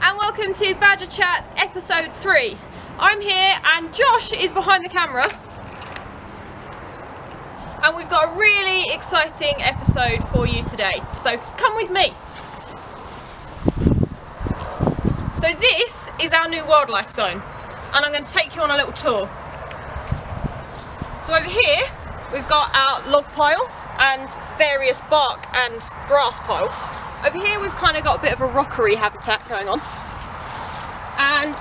and welcome to Badger Chat episode 3. I'm here and Josh is behind the camera. And we've got a really exciting episode for you today. So come with me. So this is our new wildlife zone and I'm going to take you on a little tour. So over here we've got our log pile and various bark and grass pile. Over here we've kind of got a bit of a rockery habitat going on. And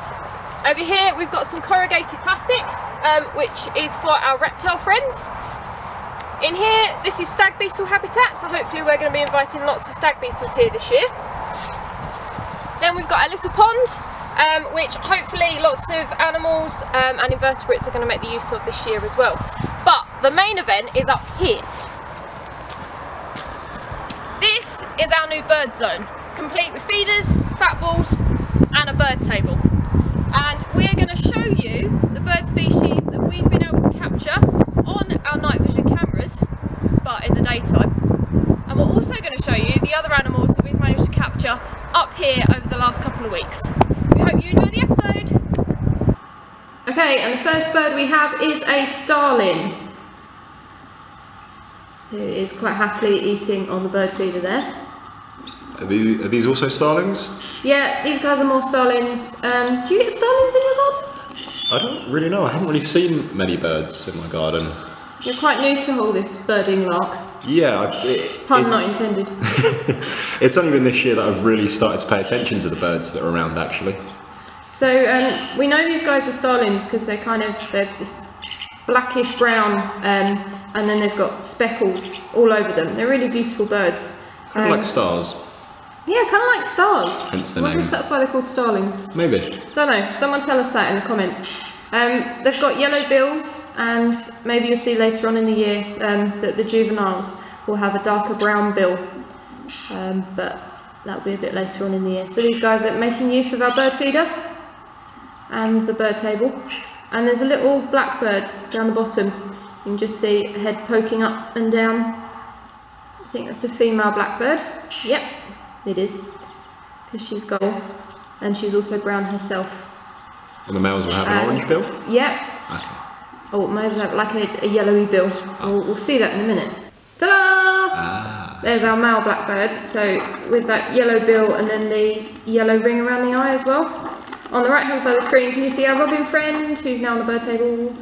over here we've got some corrugated plastic, um, which is for our reptile friends. In here, this is stag beetle habitat, so hopefully we're going to be inviting lots of stag beetles here this year. Then we've got a little pond, um, which hopefully lots of animals um, and invertebrates are going to make the use of this year as well. But the main event is up here. Is our new bird zone, complete with feeders, fat balls and a bird table. And we're going to show you the bird species that we've been able to capture on our night vision cameras, but in the daytime. And we're also going to show you the other animals that we've managed to capture up here over the last couple of weeks. We hope you enjoy the episode. Okay, and the first bird we have is a starling who is quite happily eating on the bird feeder there. Are these, are these also starlings? Yeah, these guys are more starlings. Um, do you get starlings in your garden? I don't really know. I haven't really seen many birds in my garden. You're quite new to all this birding lark. Yeah, I, it, Pun it- not intended. it's only been this year that I've really started to pay attention to the birds that are around actually. So um, we know these guys are starlings because they're kind of they're this blackish brown, um, and then they've got speckles all over them. They're really beautiful birds. Kind of Um, like stars, yeah, kind of like stars. Hence the wonder name. if that's why they're called starlings. maybe. Don't know. Someone tell us that in the comments. Um, they've got yellow bills, and maybe you'll see later on in the year um, that the juveniles will have a darker brown bill. Um, but that'll be a bit later on in the year. So these guys are making use of our bird feeder and the bird table. And there's a little blackbird down the bottom. You can just see a head poking up and down. I think that's a female blackbird. Yep, it is. Because she's gold. And she's also brown herself. And the males will have an Um, orange bill. Yep. Okay. Oh, it might have like a, a yellowy bill. We'll, we'll see that in a minute. Ta-da! Ah. There's our male blackbird. So with that yellow bill and then the yellow ring around the eye as well. On the right hand side of the screen, can you see our robin friend who's now on the bird table?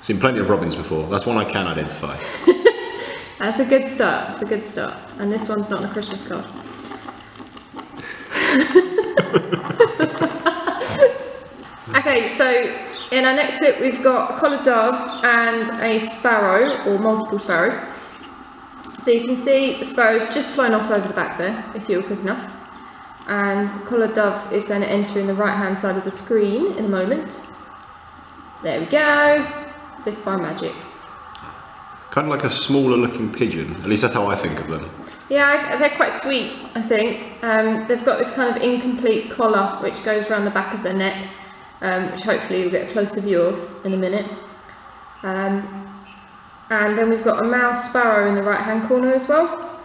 Seen plenty of robins before. That's one I can identify. That's a good start. That's a good start. And this one's not on a Christmas card. okay, so in our next clip we've got a collared dove and a sparrow, or multiple sparrows. So you can see the sparrow's just flown off over the back there, if you were quick enough. And collared dove is going to enter in the right hand side of the screen in a moment. There we go. As if by magic. Kind of like a smaller looking pigeon. At least that's how I think of them. Yeah, they're quite sweet, I think. Um, they've got this kind of incomplete collar which goes around the back of their neck, um, which hopefully you'll get a closer view of in a minute. Um, and then we've got a house sparrow in the right hand corner as well.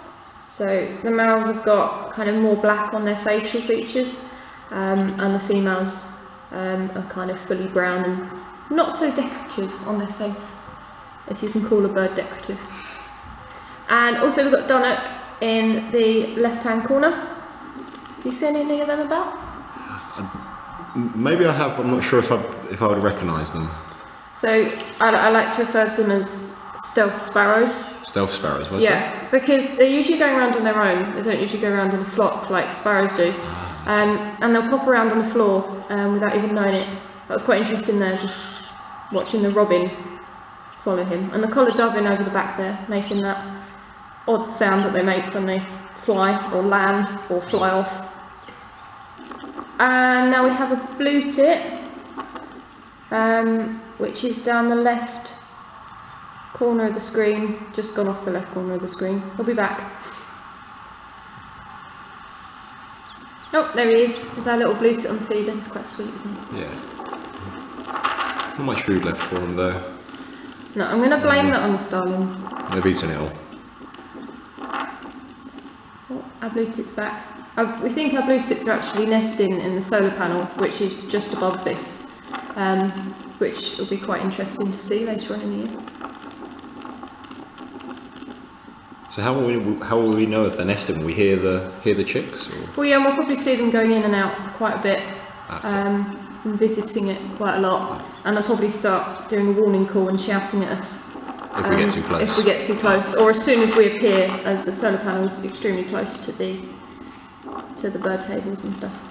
So the males have got kind of more black on their facial features, um, and the females um, are kind of fully brown and not so decorative on their face, if you can call a bird decorative. And also we've got Dunnock in the left hand corner. Have you seen any of them about? M- Maybe I have, but I'm not sure if I if I would recognise them. So I, I like to refer to them as stealth sparrows. Stealth sparrows, was that? Yeah, because they're usually going around on their own. They don't usually go around in a flock like sparrows do. Um, and they'll pop around on the floor um, without even knowing it. That's quite interesting there, just watching the robin follow him. And the collared dove in over the back there, making that odd sound that they make when they fly or land or fly off. And now we have a blue tit, um, which is down the left corner of the screen, just gone off the left corner of the screen. We'll be back. Oh, there he is. There's our little blue tit on the feeder. It's quite sweet, isn't it? Yeah. Not much food left for him though. No, I'm going to blame that on the starlings. They've eaten it all. Oh, our blue tit's back. Uh, we think our blue tits are actually nesting in the solar panel, which is just above this, um, which will be quite interesting to see later on in the year. So how will we how will we know if they're nesting? Will we hear the hear the chicks? Or? Well, yeah, we'll probably see them going in and out quite a bit, Okay. um, and visiting it quite a lot, and they'll probably start doing a warning call and shouting at us if we get um, too close. If we get too close, or as soon as we appear, as the solar panel's extremely close to the to the bird tables and stuff.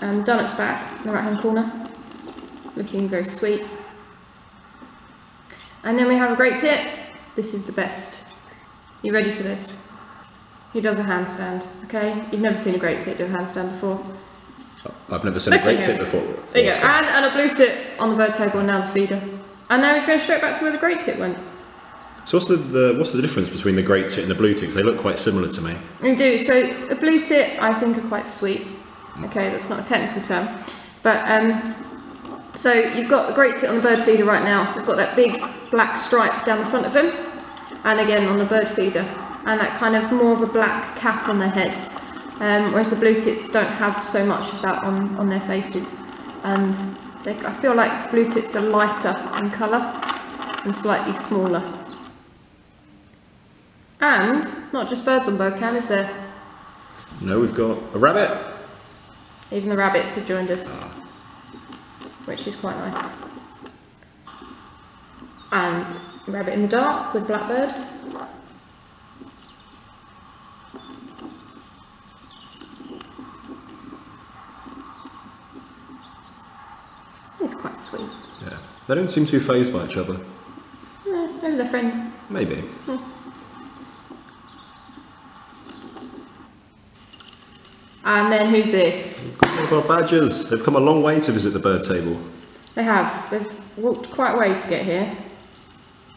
And Dunnock's back in the right hand corner, looking very sweet. And then we have a great tit. This is the best. You ready for this? He does a handstand, okay? You've never seen a great tit do a handstand before. I've never seen a great at tip before. There you go. so- And, and a blue tit on the bird table and now the feeder. And now he's going straight back to where the great tit went. So what's the, the what's the difference between the great tit and the blue tit? they look quite similar to me. They do. So a blue tit, I think, are quite sweet. Okay, that's not a technical term, but um, so you've got the great tit on the bird feeder right now. We've got that big black stripe down the front of him, and again on the bird feeder, and that kind of more of a black cap on their head. Um, whereas the blue tits don't have so much of that on, on their faces, and they, I feel like blue tits are lighter in colour and slightly smaller. And it's not just birds on Bird Cam, is there? No, we've got a rabbit. Even the rabbits have joined us, which is quite nice. And rabbit in the dark with blackbird. It's quite sweet. Yeah. They don't seem too phased by each other. Eh, maybe they're friends. Maybe. And then who's this? One of our badgers. They've come a long way to visit the bird table. They have. They've walked quite a way to get here.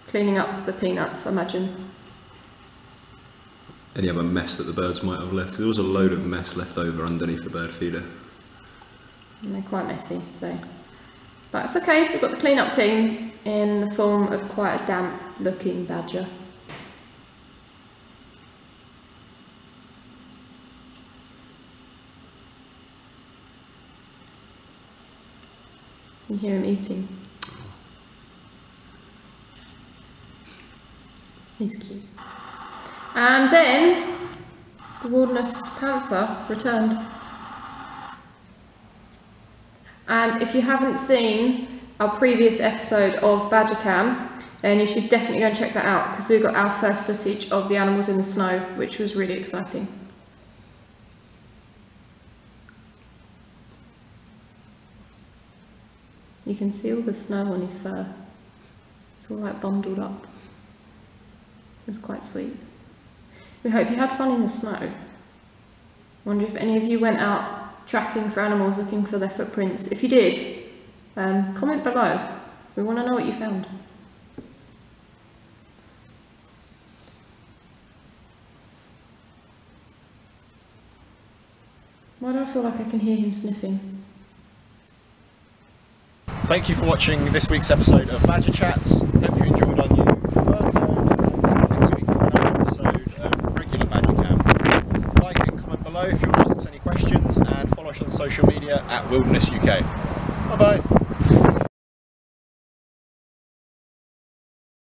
Cleaning up the peanuts, I imagine. Any other mess that the birds might have left? There was a load of mess left over underneath the bird feeder. And they're quite messy, so. But it's okay, we've got the clean up team in the form of quite a damp looking badger. You can hear him eating. He's cute. And then the wilderness panther returned. And if you haven't seen our previous episode of Badger Cam, then you should definitely go and check that out because we got our first footage of the animals in the snow, which was really exciting. You can see all the snow on his fur. It's all like bundled up. It's quite sweet. We hope you had fun in the snow. Wonder if any of you went out tracking for animals looking for their footprints. If you did, um, comment below. We want to know what you found. Why do I feel like I can hear him sniffing? Thank you for watching this week's episode of Badger Chats. Hope you enjoyed our new bird zone and see you next week for another episode of regular Badger Cam. Like and comment below if you want to ask us any questions and follow us on social media at Wilderness UK. Bye bye.